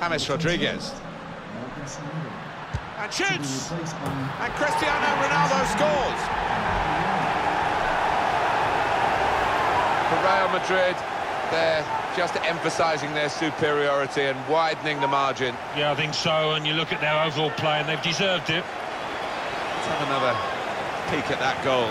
James Rodriguez. And shoots! And Cristiano Ronaldo scores! For Real Madrid, they're just emphasising their superiority and widening the margin. Yeah, I think so, and you look at their overall play, and they've deserved it. Let's have another peek at that goal.